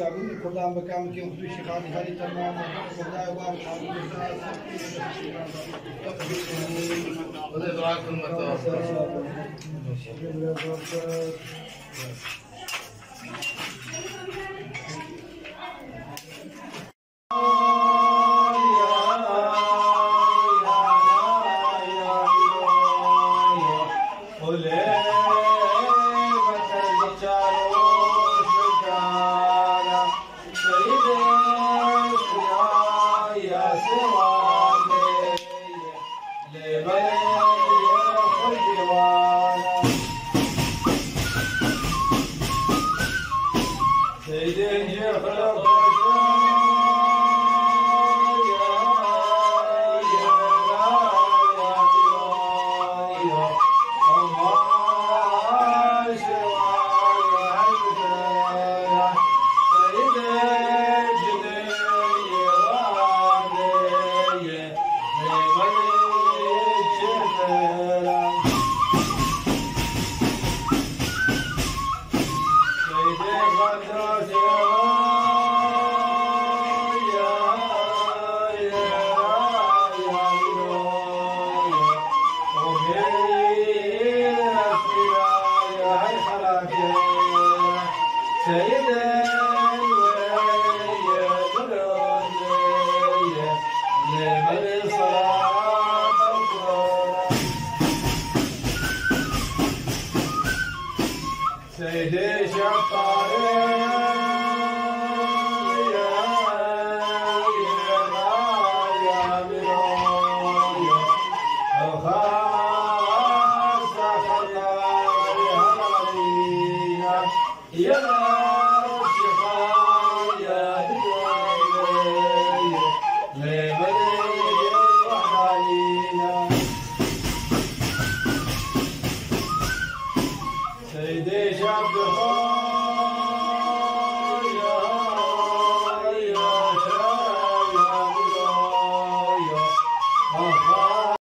kitabını kullan bakan ki hudu şikayet şey hali tamam kullan var hadi bırakın mata Olé! تمام كلها وارد وإدراك 一样的